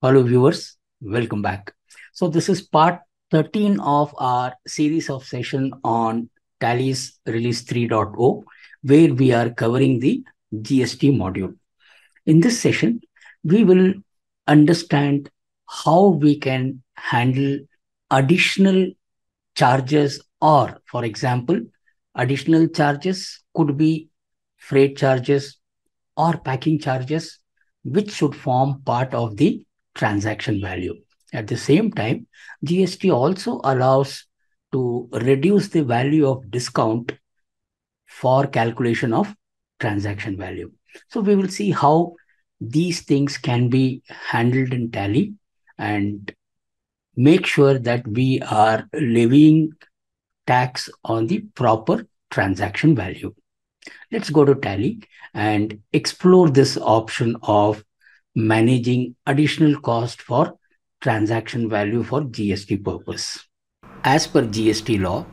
Hello, viewers. Welcome back. So this is part 13 of our series of session on Tally's Release 3.0, where we are covering the GST module. In this session, we will understand how we can handle additional charges or, for example, additional charges could be freight charges or packing charges, which should form part of the transaction value. At the same time, GST also allows to reduce the value of discount for calculation of transaction value. So we will see how these things can be handled in Tally and make sure that we are levying tax on the proper transaction value. Let's go to Tally and explore this option of managing additional cost for transaction value for GST purpose. As per GST law,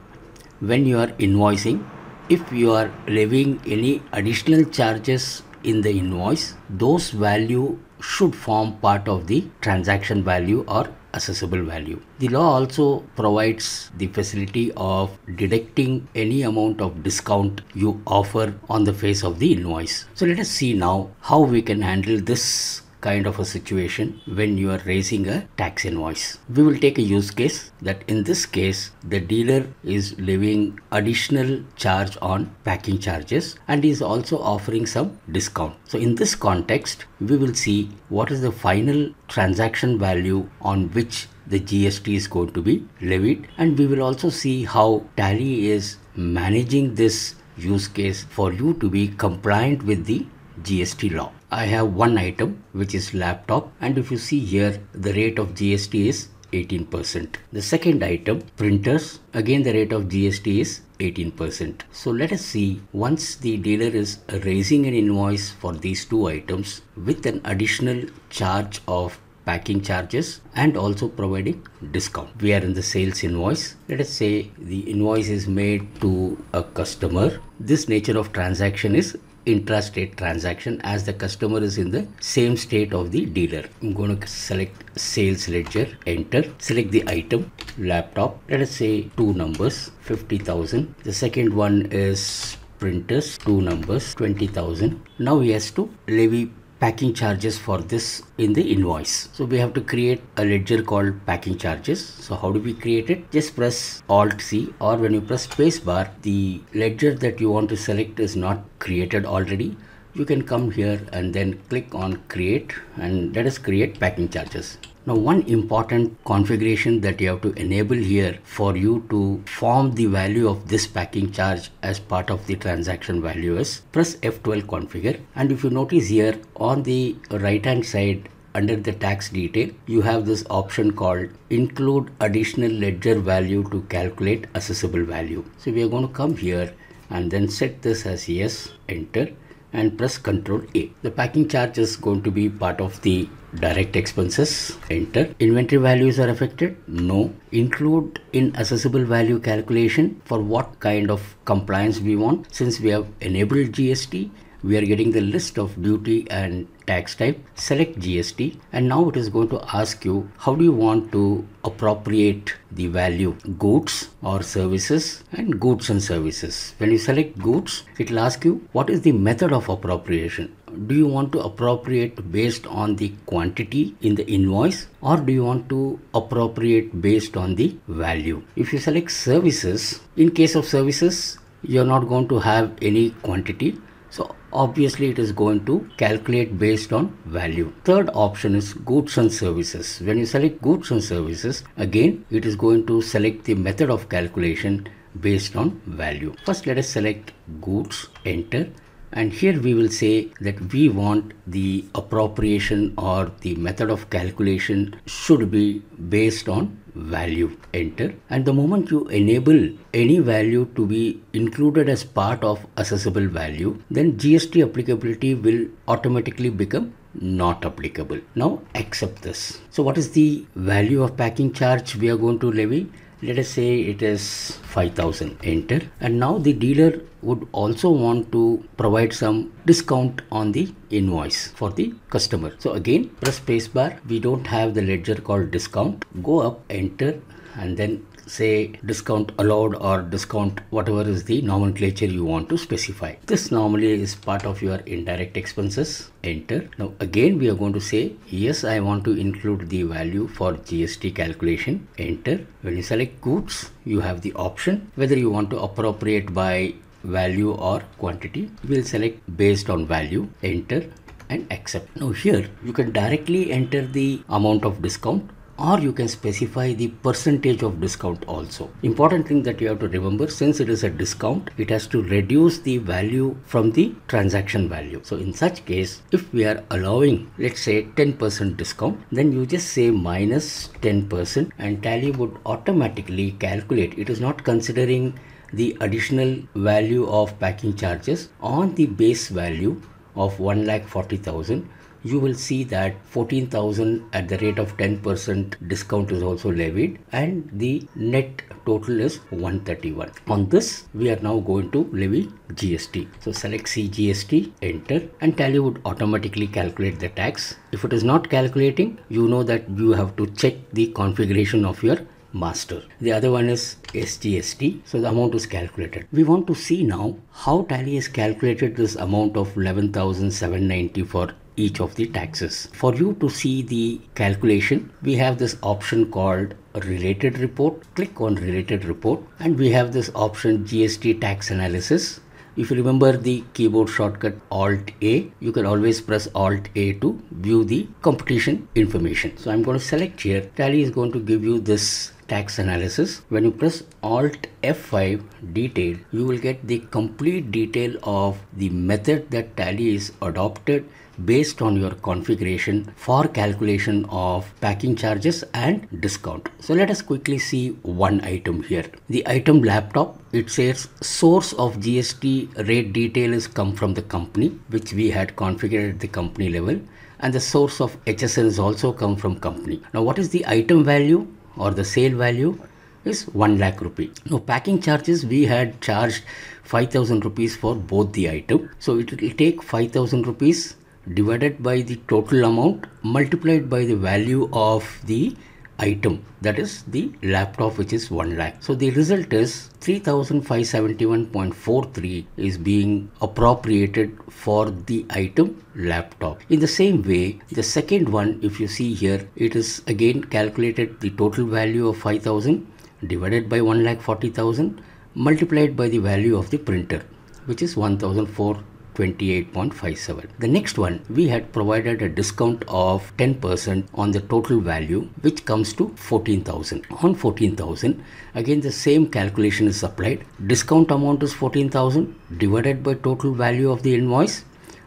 when you are invoicing, if you are levying any additional charges in the invoice, those value should form part of the transaction value or assessable value. The law also provides the facility of deducting any amount of discount you offer on the face of the invoice. So let us see now how we can handle this kind of a situation when you are raising a tax invoice. We will take a use case that in this case, the dealer is levying additional charge on packing charges and is also offering some discount. So in this context, we will see what is the final transaction value on which the GST is going to be levied and we will also see how Tally is managing this use case for you to be compliant with the GST law. I have one item which is laptop and if you see here the rate of GST is 18%. The second item printers again the rate of GST is 18%. So let us see once the dealer is raising an invoice for these two items with an additional charge of packing charges and also providing discount. We are in the sales invoice. Let us say the invoice is made to a customer. This nature of transaction is intrastate transaction as the customer is in the same state of the dealer. I'm going to select sales ledger, enter, select the item, laptop. Let us say two numbers, 50,000. The second one is printers, two numbers, 20,000. Now he has to levy packing charges for this in the invoice. So we have to create a ledger called packing charges. So how do we create it? Just press Alt C or when you press space bar, the ledger that you want to select is not created already. You can come here and then click on create and let us create packing charges. Now one important configuration that you have to enable here for you to form the value of this packing charge as part of the transaction value is press F12 configure and if you notice here on the right hand side under the tax detail you have this option called include additional ledger value to calculate assessable value. So we are going to come here and then set this as yes enter and press Ctrl A. The packing charge is going to be part of the direct expenses. Enter. Inventory values are affected. No. Include in assessable value calculation for what kind of compliance we want. Since we have enabled GST, we are getting the list of duty and tax type select GST and now it is going to ask you how do you want to appropriate the value goods or services and goods and services when you select goods it will ask you what is the method of appropriation do you want to appropriate based on the quantity in the invoice or do you want to appropriate based on the value if you select services in case of services you're not going to have any quantity so obviously it is going to calculate based on value. Third option is goods and services. When you select goods and services, again it is going to select the method of calculation based on value. First let us select goods, enter and here we will say that we want the appropriation or the method of calculation should be based on value. Enter. And the moment you enable any value to be included as part of assessable value then GST applicability will automatically become not applicable. Now accept this. So what is the value of packing charge we are going to levy let us say it is 5000 enter and now the dealer would also want to provide some discount on the invoice for the customer. So again press spacebar. We don't have the ledger called discount. Go up enter and then say discount allowed or discount whatever is the nomenclature you want to specify. This normally is part of your indirect expenses. Enter. Now again we are going to say yes I want to include the value for GST calculation. Enter. When you select goods you have the option whether you want to appropriate by value or quantity. We'll select based on value. Enter and accept. Now here you can directly enter the amount of discount or you can specify the percentage of discount also. Important thing that you have to remember since it is a discount, it has to reduce the value from the transaction value. So in such case, if we are allowing, let's say 10% discount, then you just say minus 10% and tally would automatically calculate. It is not considering the additional value of packing charges on the base value of 1 lakh 40,000 you will see that 14,000 at the rate of 10% discount is also levied and the net total is 131. On this, we are now going to levy GST. So select CGST, enter and Tally would automatically calculate the tax. If it is not calculating, you know that you have to check the configuration of your master. The other one is SGST. So the amount is calculated. We want to see now how Tally has calculated this amount of 11,790 for each of the taxes. For you to see the calculation, we have this option called related report. Click on related report and we have this option GST tax analysis. If you remember the keyboard shortcut Alt A, you can always press Alt A to view the computation information. So I'm going to select here. Tally is going to give you this tax analysis. When you press Alt F5 detail, you will get the complete detail of the method that Tally is adopted based on your configuration for calculation of packing charges and discount. So let us quickly see one item here. The item laptop, it says source of GST rate detail is come from the company, which we had configured at the company level. And the source of HSN is also come from company. Now what is the item value or the sale value? is 1 lakh rupee. Now packing charges we had charged 5000 rupees for both the item. So it will take 5000 rupees divided by the total amount multiplied by the value of the item that is the laptop which is 1 lakh. So the result is 3571.43 is being appropriated for the item laptop. In the same way the second one if you see here it is again calculated the total value of 5000 divided by 1 lakh 40000 multiplied by the value of the printer which is 1004 28.57. The next one, we had provided a discount of 10% on the total value, which comes to 14,000. On 14,000, again the same calculation is applied. Discount amount is 14,000 divided by total value of the invoice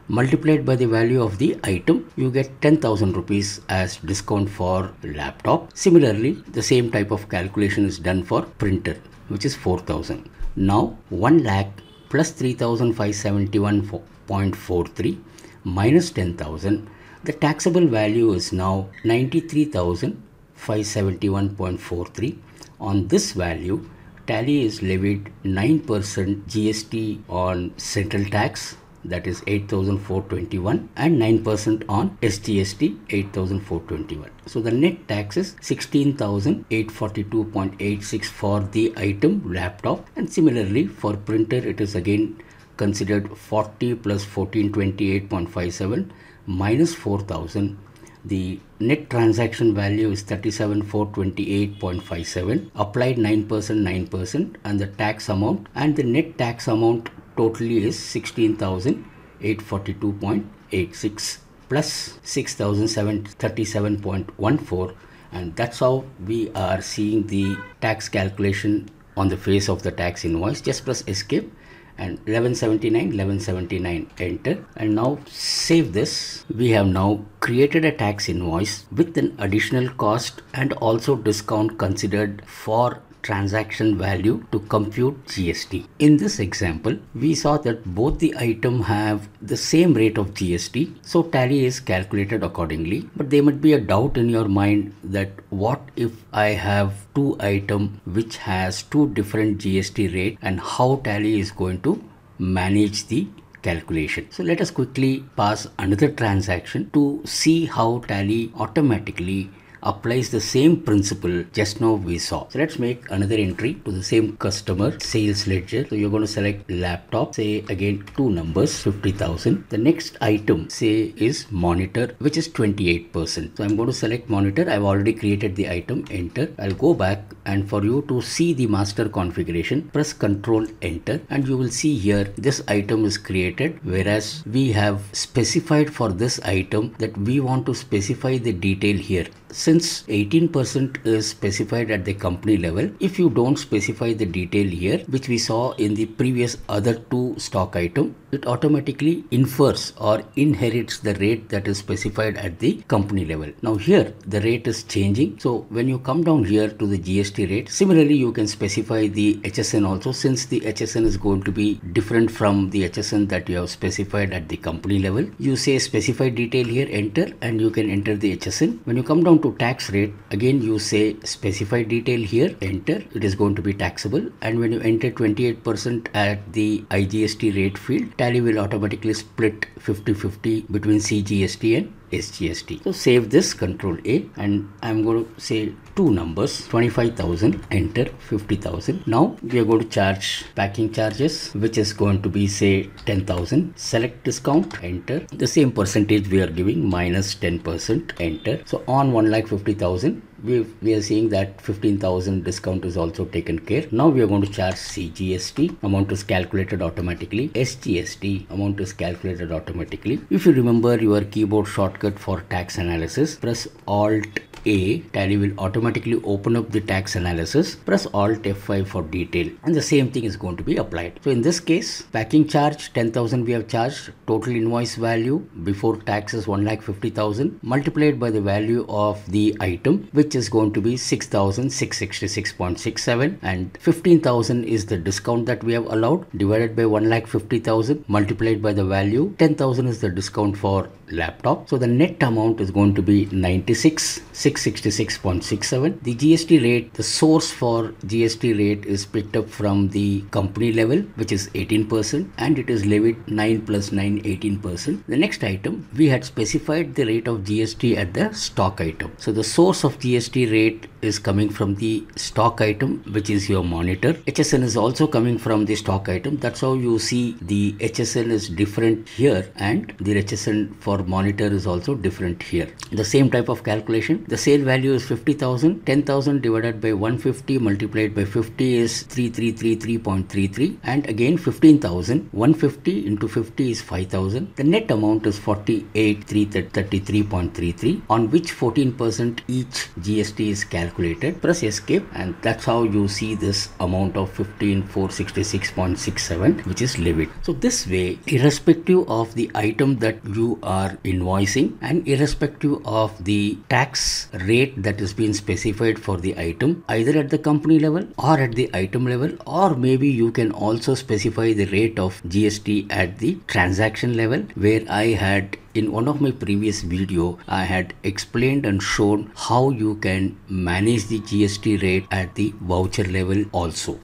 multiplied by the value of the item you get 10000 rupees as discount for laptop similarly the same type of calculation is done for printer which is 4000 now 1 lakh plus 3571.43 minus 10,000 the taxable value is now 93,571.43 on this value tally is levied 9% GST on central tax that is 8421 and 9% on SGST 8421. So the net tax is 16842.86 for the item laptop and similarly for printer it is again considered 40 plus 1428.57 minus 4000 the net transaction value is 37428.57 applied 9% 9% and the tax amount and the net tax amount totally is 16,842.86 plus 6,737.14 and that's how we are seeing the tax calculation on the face of the tax invoice. Just press escape and 1179 1179 enter. And now save this. We have now created a tax invoice with an additional cost and also discount considered for transaction value to compute GST. In this example, we saw that both the item have the same rate of GST, so tally is calculated accordingly. But there might be a doubt in your mind that what if I have two item which has two different GST rate and how tally is going to manage the calculation. So let us quickly pass another transaction to see how tally automatically applies the same principle just now we saw. So let's make another entry to the same customer sales ledger. So you're going to select laptop, say again two numbers, 50,000. The next item say is monitor, which is 28%. So I'm going to select monitor. I've already created the item, enter. I'll go back and for you to see the master configuration, press control enter and you will see here this item is created whereas we have specified for this item that we want to specify the detail here since 18% is specified at the company level, if you don't specify the detail here, which we saw in the previous other two stock item, it automatically infers or inherits the rate that is specified at the company level. Now here the rate is changing. So when you come down here to the GST rate, similarly you can specify the HSN also since the HSN is going to be different from the HSN that you have specified at the company level. You say specify detail here, enter and you can enter the HSN. When you come down to tax rate again you say specify detail here enter it is going to be taxable and when you enter 28% at the IGST rate field tally will automatically split 50-50 between CGST and SGST. So save this control A and I'm going to say two numbers 25,000 enter 50,000. Now we are going to charge packing charges which is going to be say 10,000 select discount enter the same percentage we are giving minus 10% enter. So on 1 lakh 50,000 we, we are seeing that 15,000 discount is also taken care. Now we are going to charge CGST. Amount is calculated automatically. SGST amount is calculated automatically. If you remember your keyboard shortcut for tax analysis, press Alt a, Tally will automatically open up the tax analysis. Press Alt F5 for detail and the same thing is going to be applied. So in this case, packing charge 10,000 we have charged. Total invoice value before tax is 1,50,000 multiplied by the value of the item which is going to be 6,666.67 and 15,000 is the discount that we have allowed divided by 1,50,000 multiplied by the value. 10,000 is the discount for laptop. So the net amount is going to be 96 666.67. The GST rate, the source for GST rate is picked up from the company level, which is 18%, and it is levied 9 plus 9, 18%. The next item, we had specified the rate of GST at the stock item. So the source of GST rate is coming from the stock item, which is your monitor. HSN is also coming from the stock item. That's how you see the HSN is different here and the HSN for monitor is also different here. The same type of calculation. The sale value is 50,000. 10,000 divided by 150 multiplied by 50 is 3333.33 and again 15,000. 150 into 50 is 5,000. The net amount is 48,333.33 on which 14% each GST is calculated calculated press escape and that's how you see this amount of 15466.67 which is levied so this way irrespective of the item that you are invoicing and irrespective of the tax rate that is being specified for the item either at the company level or at the item level or maybe you can also specify the rate of GST at the transaction level where I had in one of my previous video, I had explained and shown how you can manage the GST rate at the voucher level also.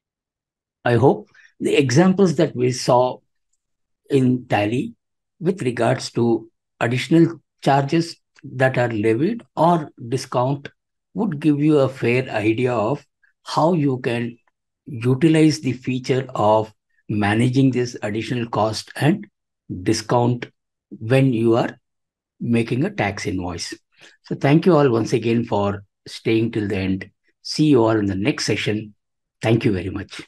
I hope the examples that we saw in Tally with regards to additional charges that are levied or discount would give you a fair idea of how you can utilize the feature of managing this additional cost and discount when you are making a tax invoice. So thank you all once again for staying till the end. See you all in the next session. Thank you very much.